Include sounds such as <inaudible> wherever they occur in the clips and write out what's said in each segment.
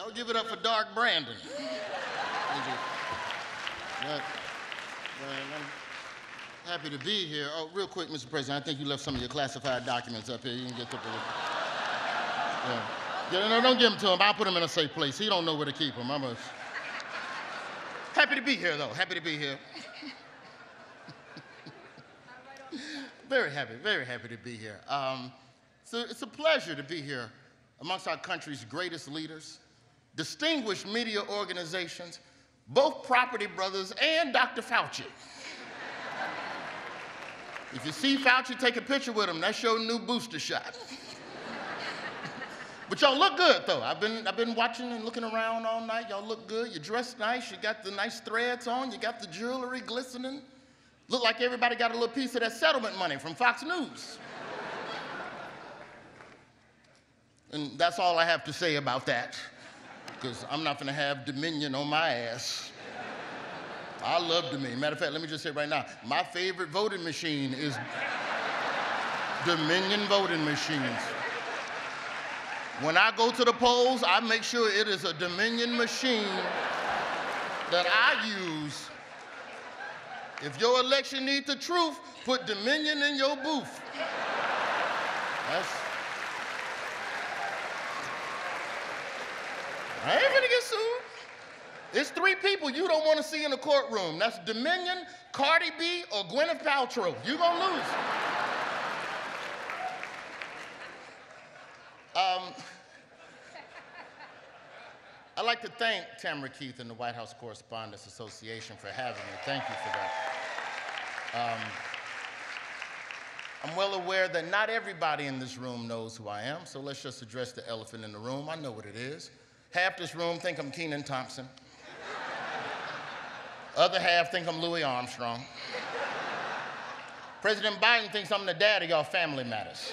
Y'all give it up for Dark Brandon. I'm happy to be here. Oh, real quick, Mr. President, I think you left some of your classified documents up here. You can get them. Yeah. yeah, no, don't give them to him. I'll put them in a safe place. He don't know where to keep them. I'm a... happy to be here, though. Happy to be here. <laughs> very happy, very happy to be here. Um, so it's a pleasure to be here amongst our country's greatest leaders, distinguished media organizations, both Property Brothers and Dr. Fauci. if you see Fauci, take a picture with him. That's your new booster shot. but y'all look good, though. I've been, I've been watching and looking around all night. Y'all look good. You dressed nice. You got the nice threads on. You got the jewelry glistening. Look like everybody got a little piece of that settlement money from Fox News. and that's all I have to say about that because I'm not going to have Dominion on my ass. I love Dominion. Matter of fact, let me just say right now, my favorite voting machine is Dominion voting machines. When I go to the polls, I make sure it is a Dominion machine that I use. If your election needs the truth, put Dominion in your booth. That's I ain't gonna get sued. It's three people you don't want to see in the courtroom. That's Dominion, Cardi B, or Gwyneth Paltrow. You gonna lose. Um, I'd like to thank Tamara Keith and the White House Correspondents Association for having me. Thank you for that. Um, I'm well aware that not everybody in this room knows who I am, so let's just address the elephant in the room. I know what it is. Half this room think I'm Kenan Thompson. Other half think I'm Louis Armstrong. President Biden thinks I'm the dad of y'all family matters.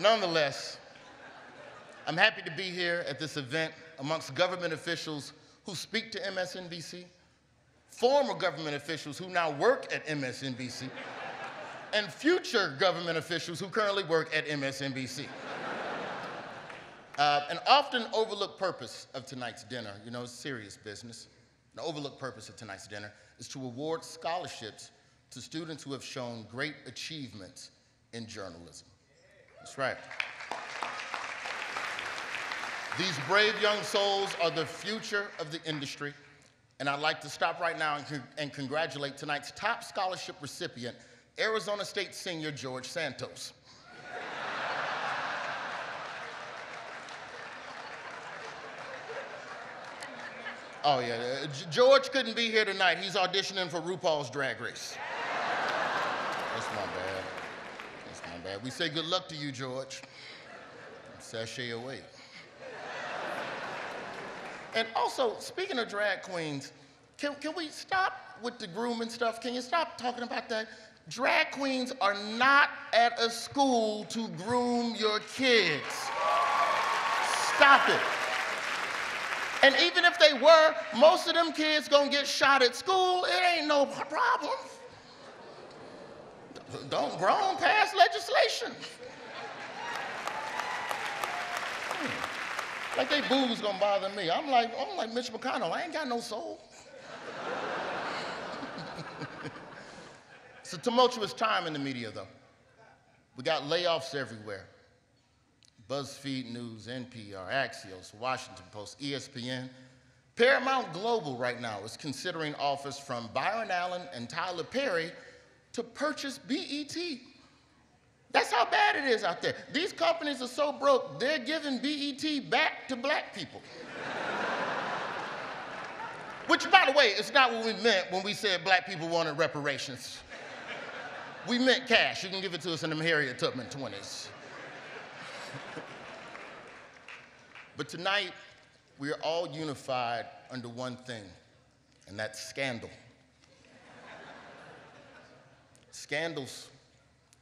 Nonetheless, I'm happy to be here at this event amongst government officials who speak to MSNBC, former government officials who now work at MSNBC, and future government officials who currently work at MSNBC. Uh, an often overlooked purpose of tonight's dinner, you know, serious business, an overlooked purpose of tonight's dinner is to award scholarships to students who have shown great achievements in journalism. That's right. These brave young souls are the future of the industry, and I'd like to stop right now and, con and congratulate tonight's top scholarship recipient, Arizona State senior George Santos. Oh, yeah. Uh, George couldn't be here tonight. He's auditioning for RuPaul's Drag Race. That's my bad. That's my bad. We say good luck to you, George. Sashay away. And also, speaking of drag queens, can, can we stop with the grooming stuff? Can you stop talking about that? Drag queens are not at a school to groom your kids. Stop it. And even if they were, most of them kids gonna get shot at school. It ain't no problem. Don't grown pass legislation. Hmm. Like they boobs gonna bother me. I'm like, I'm like Mitch McConnell. I ain't got no soul. It's a tumultuous time in the media, though. We got layoffs everywhere. BuzzFeed News, NPR, Axios, Washington Post, ESPN. Paramount Global right now is considering offers from Byron Allen and Tyler Perry to purchase BET. That's how bad it is out there. These companies are so broke, they're giving BET back to black people. Which, by the way, is not what we meant when we said black people wanted reparations. We meant cash. You can give it to us in the Harriet Tubman 20s. but tonight, we are all unified under one thing, and that's scandal. Scandals.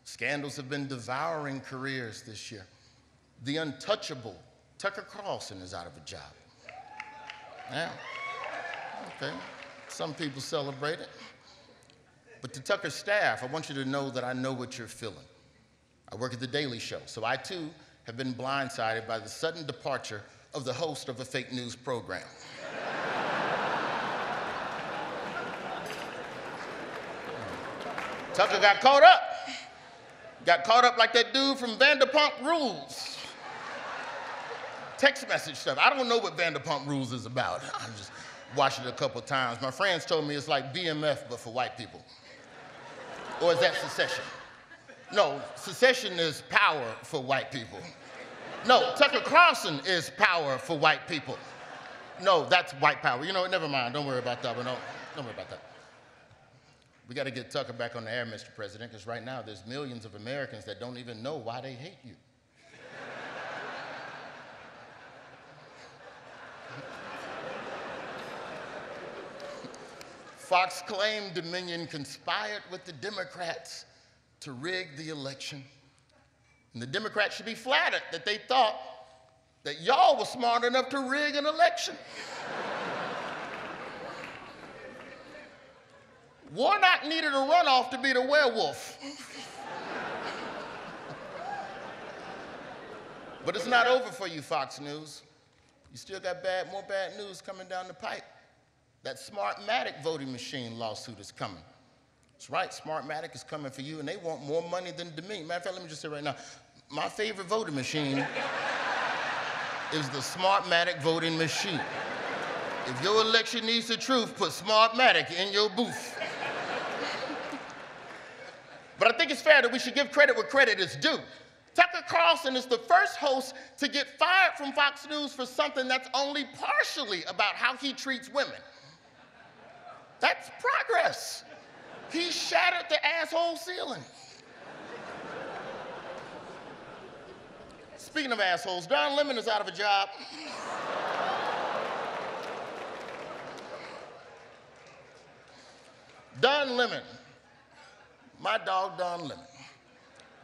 Scandals have been devouring careers this year. The untouchable Tucker Carlson is out of a job. Yeah. Okay. Some people celebrate it. But to Tucker's staff, I want you to know that I know what you're feeling. I work at The Daily Show, so I too have been blindsided by the sudden departure of the host of a fake news program. <laughs> Tucker got caught up. Got caught up like that dude from Vanderpump Rules. Text message stuff. I don't know what Vanderpump Rules is about. I just watched it a couple times. My friends told me it's like BMF, but for white people. Or is that Succession? No, Succession is power for white people. No, Tucker Carlson is power for white people. No, that's white power. You know, never mind. Don't worry about that one. No, don't worry about that. We got to get Tucker back on the air, Mr. President, because right now there's millions of Americans that don't even know why they hate you. Fox claimed Dominion conspired with the Democrats to rig the election. And the Democrats should be flattered that they thought that y'all were smart enough to rig an election. Warnock needed a runoff to be the werewolf. but it's not over for you, Fox News. You still got bad, more bad news coming down the pipe. That Smartmatic voting machine lawsuit is coming. That's right, Smartmatic is coming for you, and they want more money than Dominion. Matter of fact, let me just say right now, my favorite voting machine <laughs> is the Smartmatic voting machine. If your election needs the truth, put Smartmatic in your booth. but I think it's fair that we should give credit where credit is due. Tucker Carlson is the first host to get fired from Fox News for something that's only partially about how he treats women. That's progress. He shattered the asshole ceiling. Speaking of assholes, Don Lemon is out of a job. Don Lemon, my dog Don Lemon.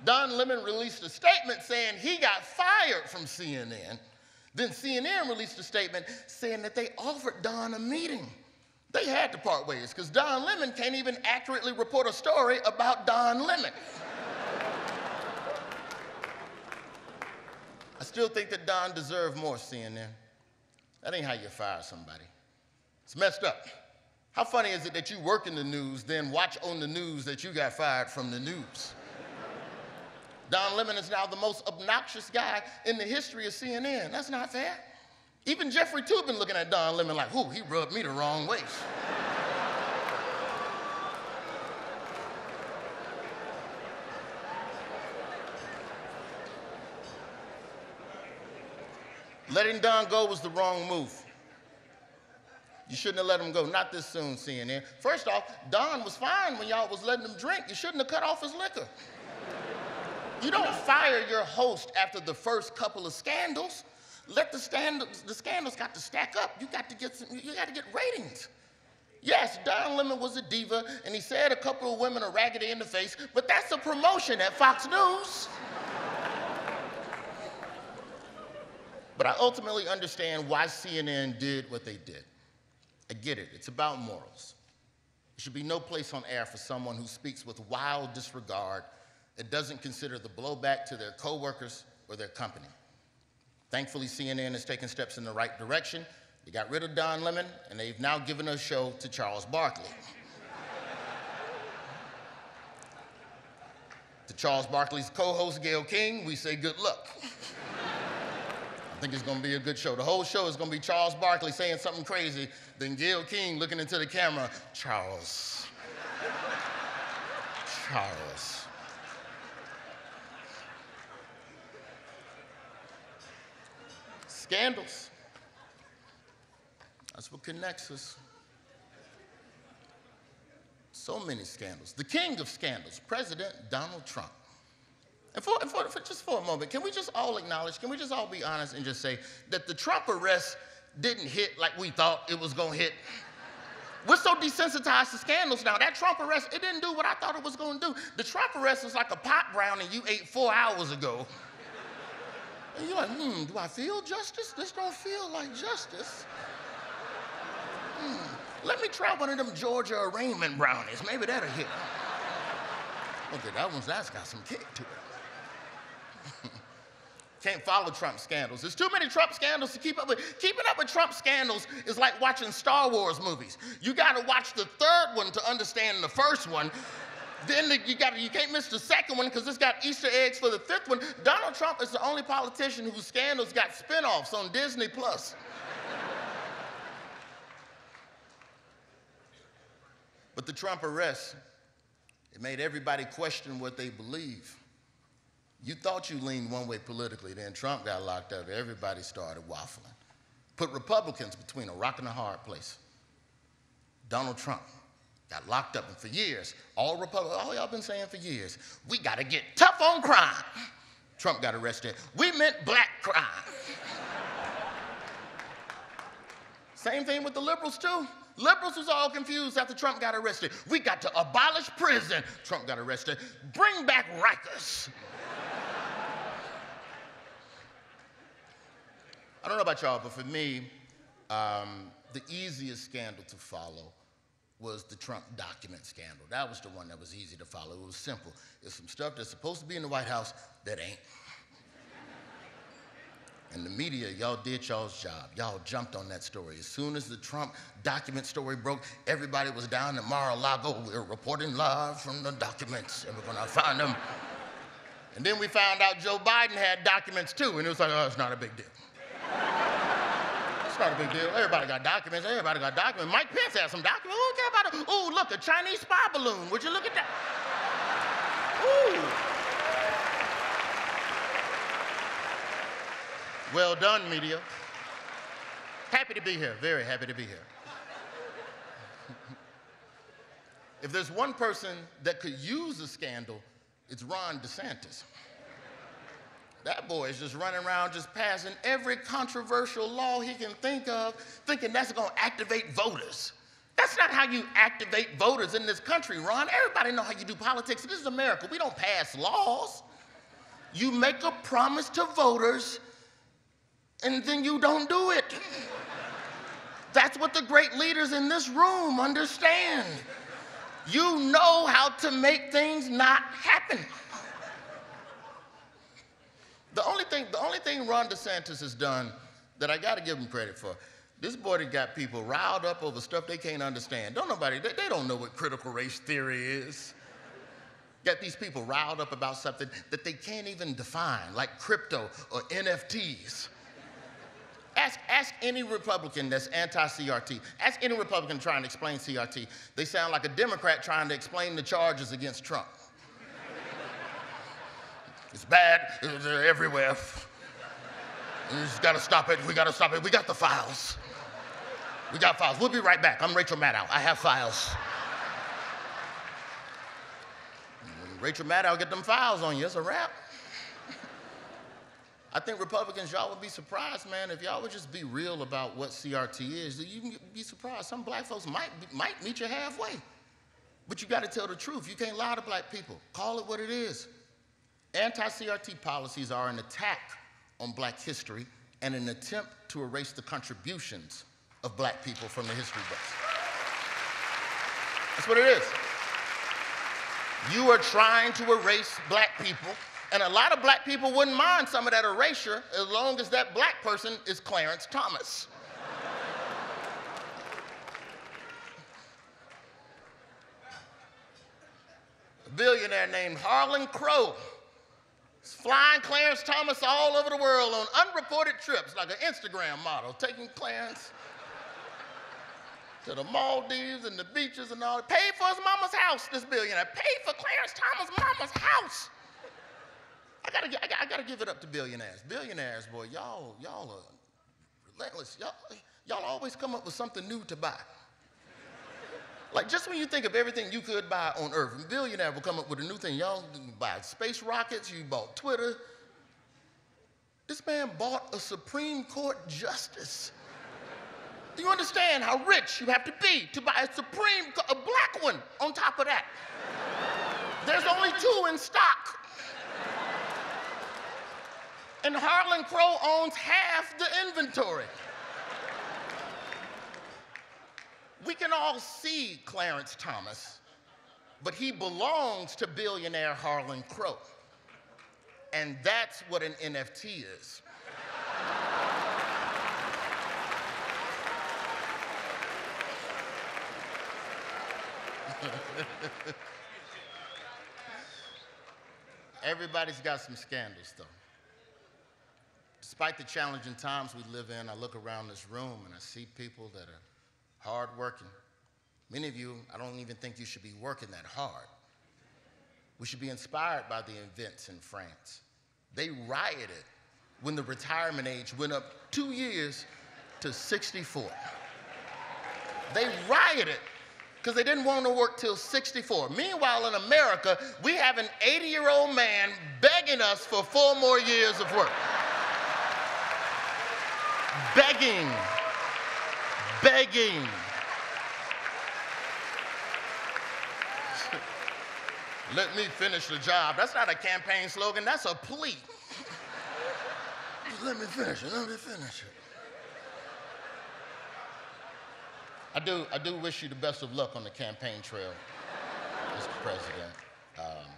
Don Lemon released a statement saying he got fired from CNN. Then CNN released a statement saying that they offered Don a meeting. They had to part ways because Don Lemon can't even accurately report a story about Don Lemon. I still think that Don deserved more, CNN. That ain't how you fire somebody. It's messed up. How funny is it that you work in the news, then watch on the news that you got fired from the news? Don Lemon is now the most obnoxious guy in the history of CNN. That's not fair. Even Jeffrey Toobin looking at Don Lemon like, whoo, he rubbed me the wrong way. Letting Don go was the wrong move. You shouldn't have let him go. Not this soon, CNN. First off, Don was fine when y'all was letting him drink. You shouldn't have cut off his liquor. You don't fire your host after the first couple of scandals. Let the, the scandals got to stack up. You got to get some, you got to get ratings. Yes, Don Lemon was a diva, and he said a couple of women are raggedy in the face, but that's a promotion at Fox News. but I ultimately understand why CNN did what they did. I get it, it's about morals. There should be no place on air for someone who speaks with wild disregard and doesn't consider the blowback to their coworkers or their company. Thankfully, CNN has taken steps in the right direction. They got rid of Don Lemon, and they've now given a show to Charles Barkley. <laughs> to Charles Barkley's co-host, Gayle King, we say good luck. I think it's gonna be a good show. The whole show is gonna be Charles Barkley saying something crazy, then Gayle King looking into the camera, Charles. Charles. Scandals. That's what connects us. So many scandals. The king of scandals, President Donald Trump. And, for, for, for, just for a moment, can we just all acknowledge, can we just all be honest and just say that the Trump arrest didn't hit like we thought it was going to hit? We're so desensitized to scandals now. That Trump arrest, it didn't do what I thought it was going to do. The Trump arrest was like a pot brownie you ate four hours ago. You're like, hmm, do I feel justice? This don't feel like justice. Hmm. Let me try one of them Georgia arraignment brownies. Maybe that'll hit. Okay, that one's that's got some kick to it. <laughs> Can't follow Trump scandals. There's too many Trump scandals to keep up with. Keeping up with Trump scandals is like watching Star Wars movies. You got to watch the third one to understand the first one. Then the, you got you can't miss the second one because it's got Easter eggs for the fifth one. Donald Trump is the only politician whose scandals got spin-offs on Disney Plus. but the Trump arrest, it made everybody question what they believe. You thought you leaned one way politically, then Trump got locked up. Everybody started waffling. Put Republicans between a rock and a hard place. Donald Trump got locked up, and for years, all Republicans, all y'all been saying for years, we got to get tough on crime. Trump got arrested. We meant black crime. Same thing with the liberals, too. Liberals was all confused after Trump got arrested. We got to abolish prison. Trump got arrested. Bring back Rikers. I don't know about y'all, but for me, um, the easiest scandal to follow was the Trump document scandal. That was the one that was easy to follow. It was simple. It's some stuff that's supposed to be in the White House that ain't. And the media, y'all did y'all's job. Y'all jumped on that story. As soon as the Trump document story broke, everybody was down at Mar-a-Lago. We're reporting live from the documents, and we're gonna find them. And then we found out Joe Biden had documents too, and it was like, oh, it's not a big deal. Not a big deal. Everybody got documents. Everybody got documents. Mike Pence has some documents. Care about it? Ooh, look, a Chinese spy balloon. Would you look at that? Ooh. Well done, media. Happy to be here. Very happy to be here. if there's one person that could use a scandal, it's Ron DeSantis. That boy is just running around just passing every controversial law he can think of, thinking that's going to activate voters. That's not how you activate voters in this country, Ron. Everybody know how you do politics. This is America. We don't pass laws. You make a promise to voters and then you don't do it. <laughs> That's what the great leaders in this room understand. You know how to make things not happen. The only thing, the only thing Ron DeSantis has done that I got to give him credit for, this boy got people riled up over stuff they can't understand. Don't nobody, they, they don't know what critical race theory is. Got these people riled up about something that they can't even define, like crypto or NFTs. Ask, ask any Republican that's anti CRT. Ask any Republican trying to explain CRT. They sound like a Democrat trying to explain the charges against Trump. It's bad. It's uh, everywhere. We just got to stop it. We got to stop it. We got the files. We got files. We'll be right back. I'm Rachel Maddow. I have files. Rachel Maddow get them files on you, it's a wrap. I think Republicans, y'all would be surprised, man, if y'all would just be real about what CRT is. You can be surprised. Some black folks might, might meet you halfway. But you got to tell the truth. You can't lie to black people. Call it what it is. Anti-CRT policies are an attack on black history and an attempt to erase the contributions of black people from the history books. That's what it is. You are trying to erase black people, and a lot of black people wouldn't mind some of that erasure as long as that black person is Clarence Thomas. A billionaire named Harlan Crow flying Clarence Thomas all over the world on unreported trips, like an Instagram model, taking Clarence to the Maldives and the beaches and all. Paid for his mama's house, this billionaire. Paid for Clarence Thomas' mama's house. I gotta, I gotta, give it up to billionaires. Billionaires, boy, y'all, y'all are relentless. Y'all, y'all always come up with something new to buy. Like just when you think of everything you could buy on earth, a billionaire will come up with a new thing. Y'all buy space rockets, you bought Twitter. This man bought a Supreme Court justice. Do you understand how rich you have to be to buy a Supreme, a black one on top of that? There's only two in stock. And Harlan Crow owns half the inventory. We can all see Clarence Thomas, but he belongs to billionaire Harlan Crow. and that's what an NFT is. Everybody's got some scandals, though. Despite the challenging times we live in, I look around this room and I see people that are hardworking. Many of you, I don't even think you should be working that hard. We should be inspired by the events in France. They rioted when the retirement age went up two years to 64. They rioted because they didn't want to work till 64. Meanwhile, in America, we have an 80 year old man begging us for four more years of work. begging, begging. Let me finish the job. That's not a campaign slogan, that's a plea. let me finish it, let me finish it. I do, I do wish you the best of luck on the campaign trail, Mr. President. Um,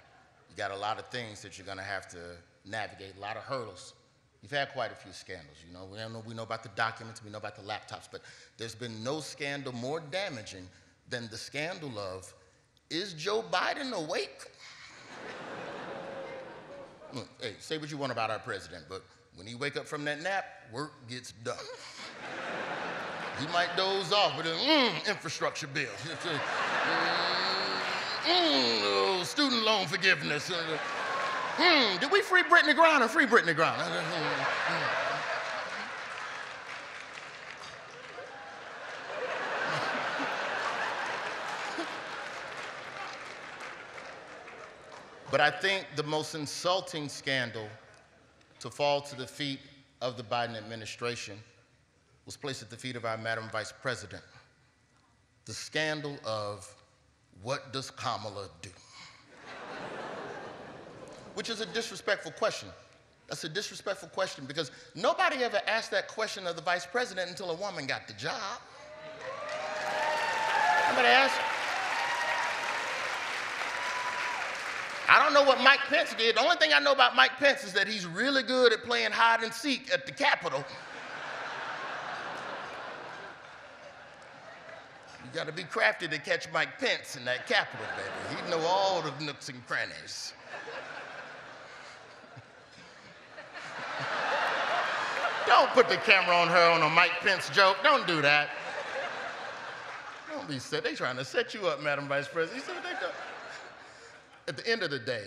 you got a lot of things that you're going to have to navigate, a lot of hurdles. You've had quite a few scandals. You know, we know, we know about the documents, we know about the laptops, but there's been no scandal more damaging than the scandal of is Joe Biden awake? <laughs> hey, say what you want about our president, but when he wake up from that nap, work gets done. <laughs> He might doze off, but mm, infrastructure bill. <laughs> mm, oh, student loan forgiveness. Hmm, did we free Brittney Griner? Free Brittney Griner. But I think the most insulting scandal to fall to the feet of the Biden administration was placed at the feet of our Madam Vice President. The scandal of what does Kamala do? Which is a disrespectful question. That's a disrespectful question because nobody ever asked that question of the vice president until a woman got the job. Nobody asked. I don't know what Mike Pence did. The only thing I know about Mike Pence is that he's really good at playing hide and seek at the Capitol. You got to be crafty to catch Mike Pence in that Capitol, baby. He'd know all the nooks and crannies. <laughs> Don't put the camera on her on a Mike Pence joke. Don't do that. Don't be set. They trying to set you up, Madam Vice President. You see what they do? At the end of the day,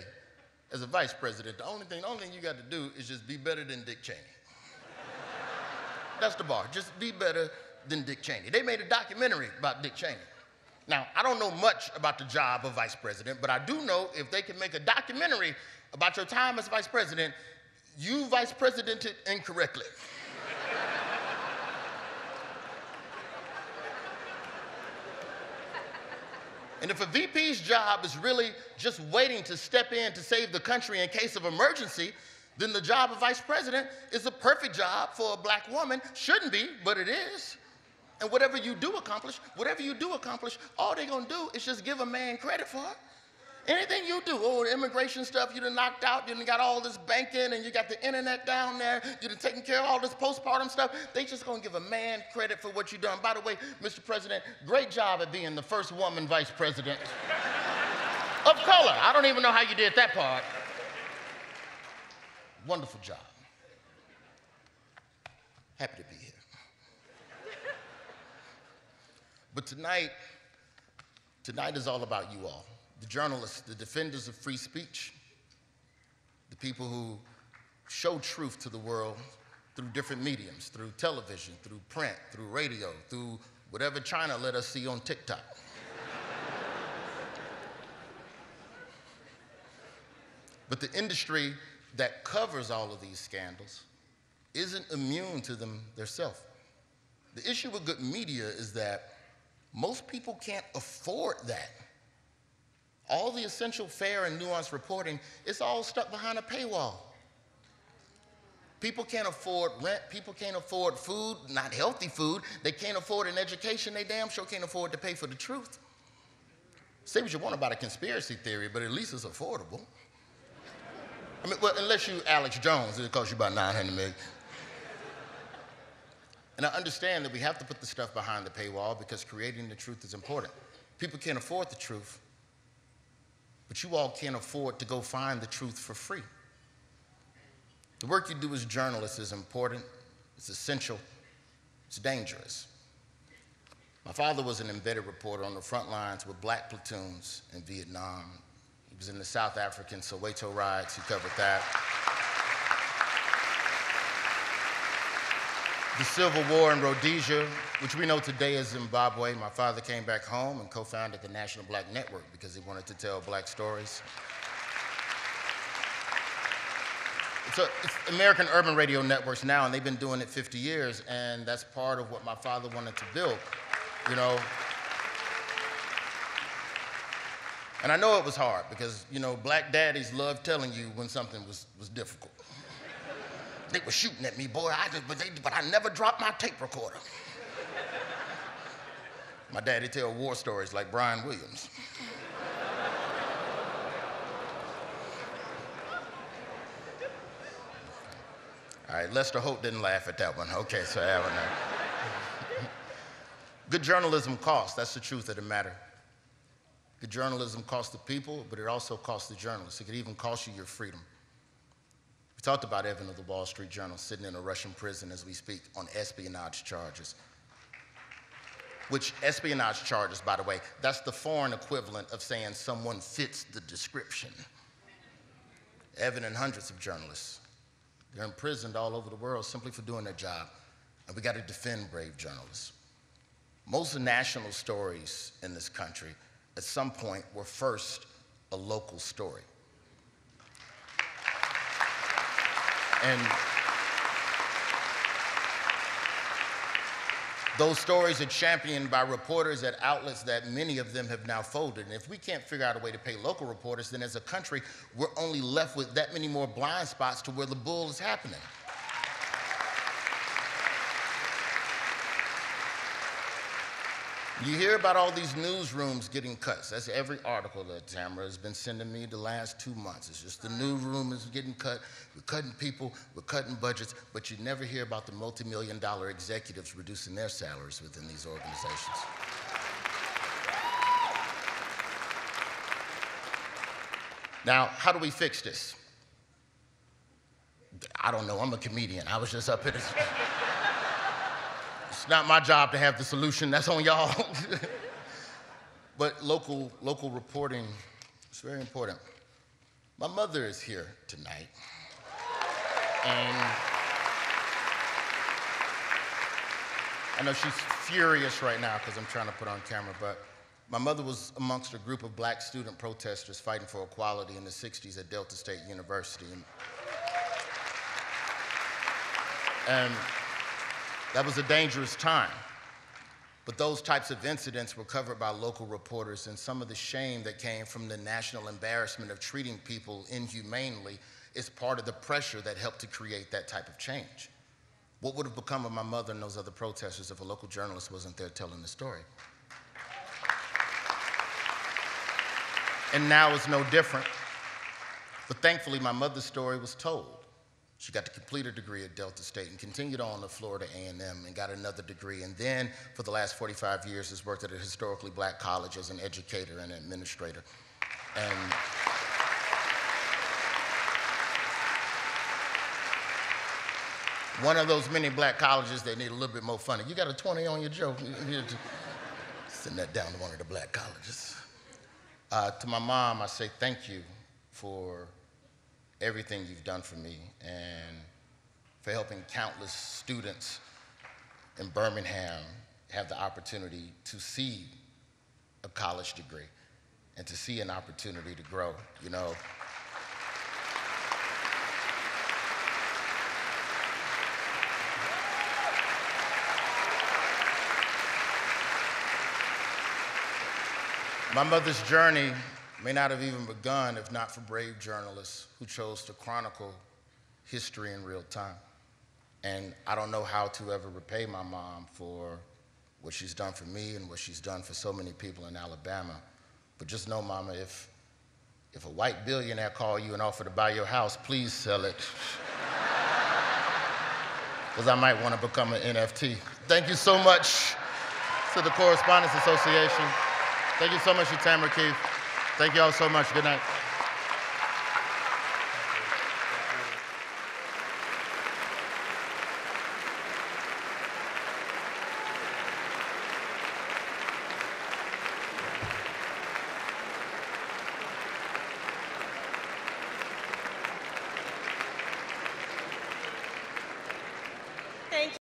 as a vice president, the only thing, the only thing you got to do is just be better than Dick Cheney. <laughs> That's the bar. Just be better than Dick Cheney. They made a documentary about Dick Cheney. Now, I don't know much about the job of vice president, but I do know if they can make a documentary about your time as vice president, you vice presidented incorrectly. And if a VP's job is really just waiting to step in to save the country in case of emergency, then the job of vice president is a perfect job for a black woman. Shouldn't be, but it is. And whatever you do accomplish, whatever you do accomplish, all they're gonna do is just give a man credit for it. Anything you do, oh, immigration stuff, you done knocked out, you done got all this banking, and you got the internet down there, you done taken care of all this postpartum stuff. They just gonna give a man credit for what you done. By the way, Mr. President, great job at being the first woman vice president of color. I don't even know how you did that part. Wonderful job. Happy to be here. But tonight, tonight is all about you all the journalists, the defenders of free speech, the people who show truth to the world through different mediums, through television, through print, through radio, through whatever China let us see on TikTok. but the industry that covers all of these scandals isn't immune to them themselves. The issue with good media is that most people can't afford that. All the essential, fair, and nuanced reporting, it's all stuck behind a paywall. People can't afford rent. People can't afford food, not healthy food. They can't afford an education. They damn sure can't afford to pay for the truth. Say what you want about a conspiracy theory, but at least it's affordable. I mean, well, unless you Alex Jones, it'll cost you about 900 million. And I understand that we have to put the stuff behind the paywall because creating the truth is important. People can't afford the truth, but you all can't afford to go find the truth for free. The work you do as journalists is important, it's essential, it's dangerous. My father was an embedded reporter on the front lines with black platoons in Vietnam. He was in the South African Soweto riots, he covered that. The Civil War in Rhodesia, which we know today as Zimbabwe. My father came back home and co-founded the National Black Network because he wanted to tell black stories. It's American Urban Radio Networks now, and they've been doing it 50 years, and that's part of what my father wanted to build, you know. And I know it was hard because, you know, black daddies love telling you when something was, was difficult. They were shooting at me, boy, I just, but, they, but I never dropped my tape recorder. my daddy tell war stories like Brian Williams. All right, Lester Holt didn't laugh at that one. Okay, so have uh, <laughs> Good journalism costs. That's the truth of the matter. Good journalism costs the people, but it also costs the journalists. It could even cost you your freedom talked about Evan of the Wall Street Journal sitting in a Russian prison as we speak on espionage charges. Which espionage charges, by the way, that's the foreign equivalent of saying someone fits the description. Evan and hundreds of journalists, they're imprisoned all over the world simply for doing their job. And we got to defend brave journalists. Most national stories in this country at some point were first a local story. And those stories are championed by reporters at outlets that many of them have now folded. And if we can't figure out a way to pay local reporters, then as a country, we're only left with that many more blind spots to where the bull is happening. You hear about all these newsrooms getting cuts. That's every article that Tamara has been sending me the last two months. It's just the newsroom is getting cut. We're cutting people, we're cutting budgets, but you never hear about the multi-million dollar executives reducing their salaries within these organizations. Now, how do we fix this? I don't know. I'm a comedian. I was just up here. It's not my job to have the solution. That's on y'all. <laughs> but local, local reporting is very important. My mother is here tonight. And I know she's furious right now because I'm trying to put on camera, but my mother was amongst a group of black student protesters fighting for equality in the 60s at Delta State University. And, and that was a dangerous time. But those types of incidents were covered by local reporters, and some of the shame that came from the national embarrassment of treating people inhumanely is part of the pressure that helped to create that type of change. What would have become of my mother and those other protesters if a local journalist wasn't there telling the story? And now it's no different. But thankfully, my mother's story was told. She got to complete her degree at Delta State and continued on to Florida A&M and got another degree. And then for the last 45 years has worked at a historically black college as an educator and administrator. And one of those many black colleges that need a little bit more funding. You got a 20 on your joke. <laughs> Send that down to one of the black colleges. Uh, to my mom, I say thank you for everything you've done for me and for helping countless students in Birmingham have the opportunity to see a college degree and to see an opportunity to grow, you know. My mother's journey may not have even begun if not for brave journalists who chose to chronicle history in real time. And I don't know how to ever repay my mom for what she's done for me and what she's done for so many people in Alabama. But just know, Mama, if, If a white billionaire call you and offer to buy your house, please sell it. <laughs> Because I might want to become an NFT. Thank you so much to the Correspondents Association. Thank you so much to Tamara Keith. Thank you all so much. Good night.